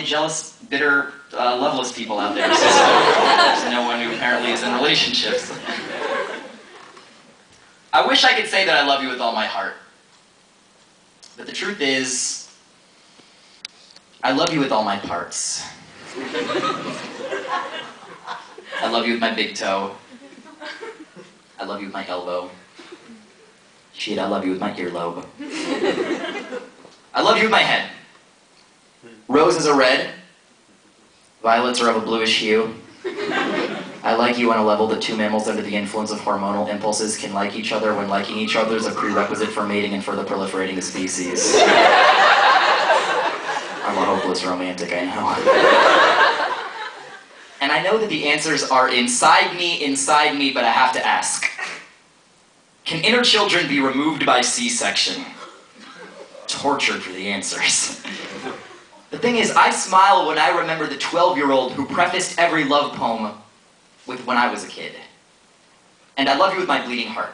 you jealous, bitter, uh, loveless people out there. So, there's no one who apparently is in relationships. I wish I could say that I love you with all my heart. But the truth is, I love you with all my parts. I love you with my big toe. I love you with my elbow. Shit, I love you with my earlobe. I love you with my head. Roses are red. Violets are of a bluish hue. I like you on a level that two mammals under the influence of hormonal impulses can like each other when liking each other is a prerequisite for mating and further proliferating a species. I'm a hopeless romantic, I know. And I know that the answers are inside me, inside me, but I have to ask. Can inner children be removed by C-section? Tortured for the answers. The thing is, I smile when I remember the 12-year-old who prefaced every love poem with when I was a kid. And I love you with my bleeding heart.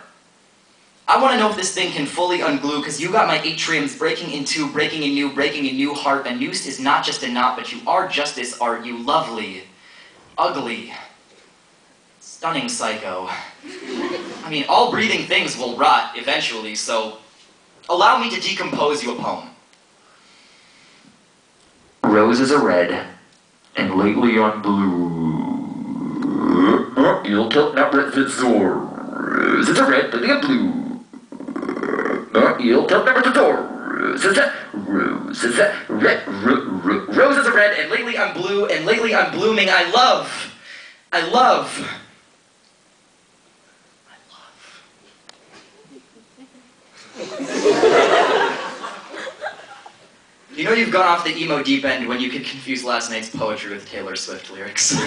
I want to know if this thing can fully unglue, because you got my atriums breaking in two, breaking a new, breaking a new heart. A noose is not just a knot, but you are justice, art, you lovely, ugly, stunning psycho. I mean, all breathing things will rot eventually, so allow me to decompose you a poem. Roses are red, and lately on blue. Uh, you'll tilt number fits Roses are red, lately on blue. Uh, you'll tilt number to door. Roses are roses are red, ro- ro- roses are red, and lately I'm blue, and lately I'm blooming. I love, I love. You know you've gone off the emo deep end when you can confuse last night's poetry with Taylor Swift lyrics. and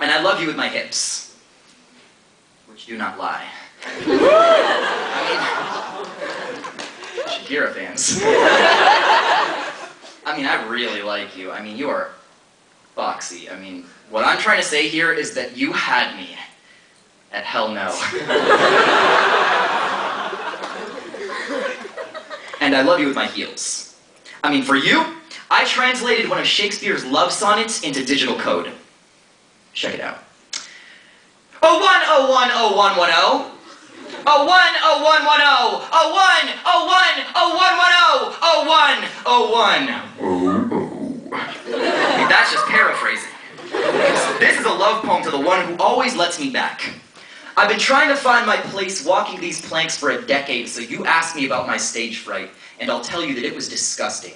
I love you with my hips, which do not lie. I mean, Shakira fans. I mean, I really like you. I mean, you are boxy. I mean, what I'm trying to say here is that you had me at hell no. I love you with my heels. I mean, for you, I translated one of Shakespeare's love sonnets into digital code. Check it out. Oh one, oh one, oh one, one, oh. Oh one, oh one, one, oh. Oh one, oh one, oh one, one, oh. Oh one, oh one. Oh, oh. That's just paraphrasing. This is a love poem to the one who always lets me back. I've been trying to find my place walking these planks for a decade, so you asked me about my stage fright, and I'll tell you that it was disgusting.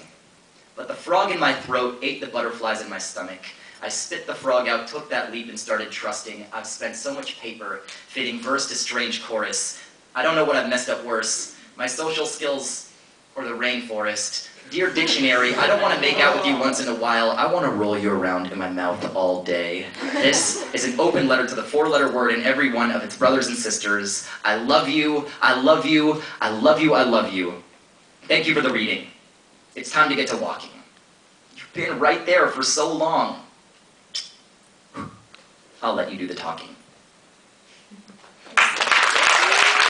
But the frog in my throat ate the butterflies in my stomach. I spit the frog out, took that leap, and started trusting. I've spent so much paper fitting verse to strange chorus. I don't know what I've messed up worse, my social skills or the rainforest. Dear dictionary, I don't want to make out with you once in a while. I want to roll you around in my mouth all day. This is an open letter to the four-letter word in every one of its brothers and sisters. I love you, I love you, I love you, I love you. Thank you for the reading. It's time to get to walking. You've been right there for so long. I'll let you do the talking.